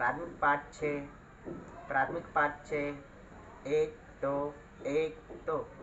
પ્રાથમિક પાઠ છે. પ્રાથમિક પાઠ છે. એક તો એક તો.